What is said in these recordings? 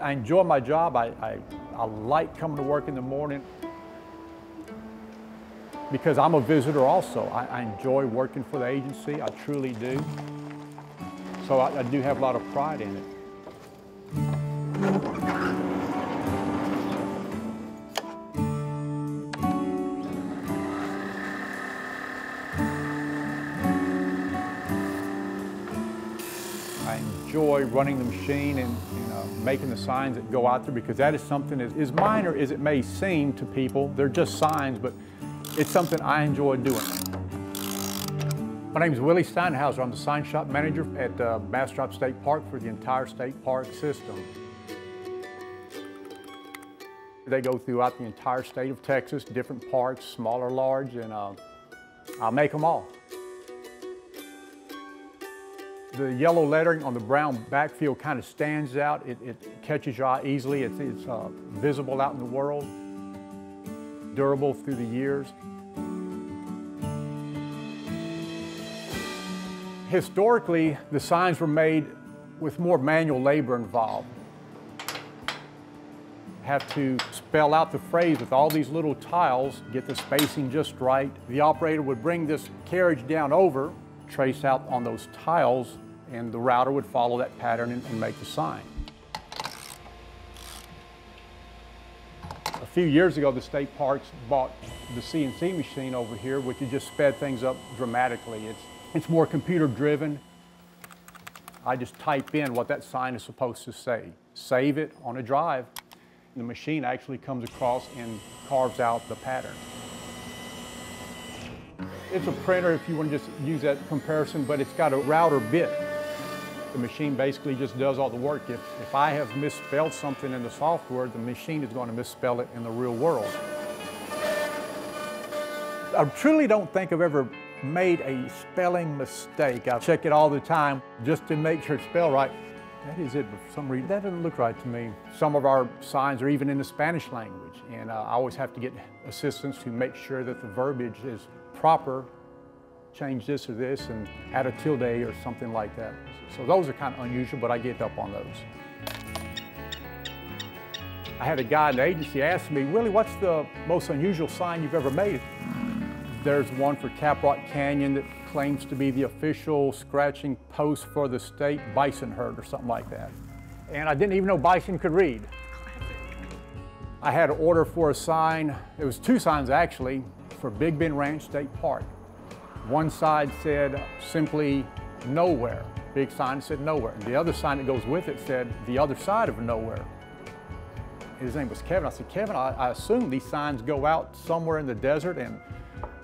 I enjoy my job. I, I, I like coming to work in the morning because I'm a visitor also. I, I enjoy working for the agency. I truly do. So I, I do have a lot of pride in it. I enjoy running the machine and know, making the signs that go out there because that is something as, as minor as it may seem to people. They're just signs, but it's something I enjoy doing. My name is Willie Steinhauser. I'm the sign shop manager at uh, Bastrop State Park for the entire state park system. They go throughout the entire state of Texas, different parks, small or large, and uh, I'll make them all. The yellow lettering on the brown backfield kind of stands out. It, it catches your eye easily. It's, it's uh, visible out in the world, durable through the years. Historically, the signs were made with more manual labor involved. Have to spell out the phrase with all these little tiles, get the spacing just right. The operator would bring this carriage down over, trace out on those tiles, and the router would follow that pattern and, and make the sign. A few years ago, the state parks bought the CNC machine over here, which has just sped things up dramatically. It's, it's more computer driven. I just type in what that sign is supposed to say, save it on a drive. And the machine actually comes across and carves out the pattern. It's a printer if you want to just use that comparison, but it's got a router bit. The machine basically just does all the work. If, if I have misspelled something in the software, the machine is going to misspell it in the real world. I truly don't think I've ever made a spelling mistake. I check it all the time just to make sure it's spelled right. That is it, for some reason, that doesn't look right to me. Some of our signs are even in the Spanish language, and uh, I always have to get assistance to make sure that the verbiage is proper, change this or this, and add a tilde or something like that. So those are kind of unusual, but I get up on those. I had a guy in the agency ask me, Willie, what's the most unusual sign you've ever made? There's one for Caprock Canyon that claims to be the official scratching post for the state bison herd or something like that. And I didn't even know bison could read. I had an order for a sign, it was two signs actually, for Big Bend Ranch State Park. One side said simply nowhere. Big sign said nowhere. And the other sign that goes with it said the other side of nowhere. His name was Kevin. I said, Kevin, I, I assume these signs go out somewhere in the desert and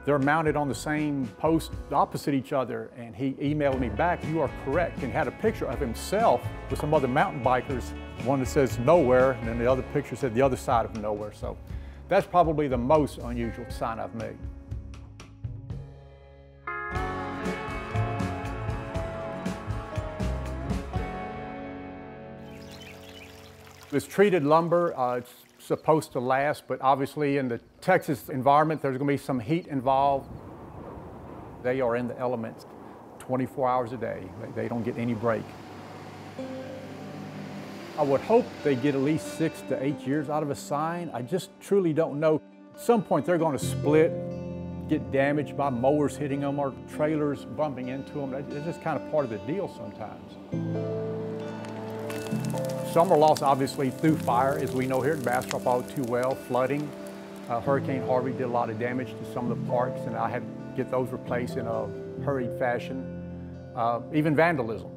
they're mounted on the same post opposite each other. And he emailed me back, you are correct, and had a picture of himself with some other mountain bikers, one that says nowhere, and then the other picture said the other side of nowhere. So that's probably the most unusual sign I've made. It's treated lumber. Uh, it's supposed to last, but obviously in the Texas environment, there's going to be some heat involved. They are in the elements 24 hours a day. They don't get any break. I would hope they get at least six to eight years out of a sign. I just truly don't know. At some point, they're going to split, get damaged by mowers hitting them or trailers bumping into them. It's just kind of part of the deal sometimes. Some are lost obviously through fire, as we know here at Bastrop all too well, flooding. Uh, Hurricane Harvey did a lot of damage to some of the parks and I had to get those replaced in a hurried fashion. Uh, even vandalism.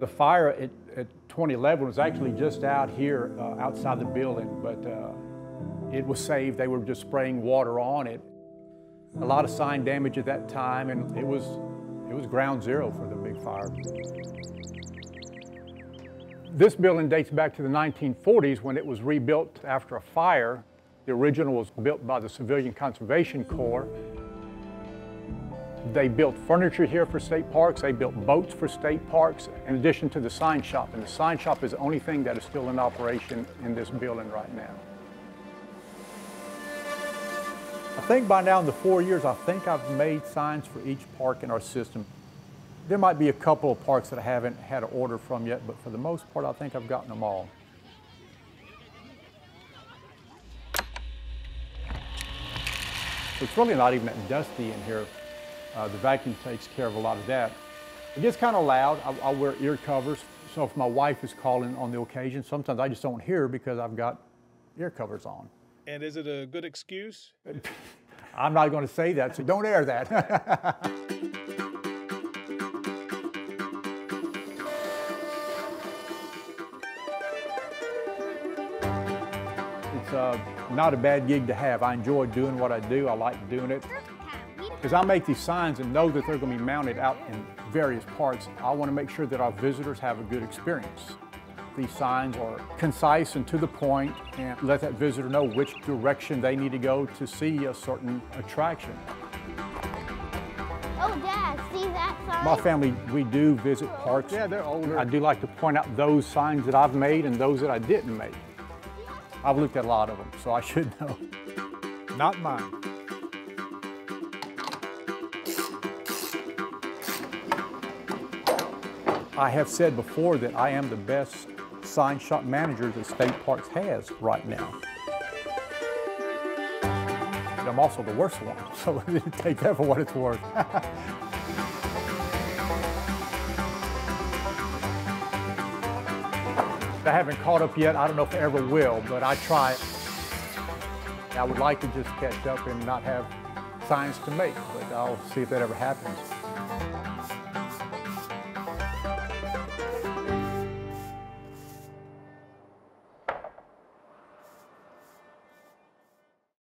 The fire at, at, 2011 was actually just out here uh, outside the building, but uh, it was saved. They were just spraying water on it. A lot of sign damage at that time and it was, it was ground zero for the big fire. This building dates back to the 1940s when it was rebuilt after a fire. The original was built by the Civilian Conservation Corps. They built furniture here for state parks. They built boats for state parks, in addition to the sign shop. And the sign shop is the only thing that is still in operation in this building right now. I think by now in the four years, I think I've made signs for each park in our system. There might be a couple of parks that I haven't had an order from yet, but for the most part, I think I've gotten them all. It's really not even that dusty in here. Uh, the vacuum takes care of a lot of that. It gets kind of loud. I, I wear ear covers, so if my wife is calling on the occasion, sometimes I just don't hear because I've got ear covers on. And is it a good excuse? I'm not going to say that, so don't air that. it's uh, not a bad gig to have. I enjoy doing what I do. I like doing it. Because I make these signs and know that they're going to be mounted out in various parts, I want to make sure that our visitors have a good experience. These signs are concise and to the point and let that visitor know which direction they need to go to see a certain attraction. Oh, Dad, see that sign? My family, we do visit parks. Yeah, they're older. I do like to point out those signs that I've made and those that I didn't make. I've looked at a lot of them, so I should know. Not mine. I have said before that I am the best sign shop manager that State Parks has right now. But I'm also the worst one, so take that for what it's worth. I haven't caught up yet. I don't know if I ever will, but I try. I would like to just catch up and not have signs to make, but I'll see if that ever happens.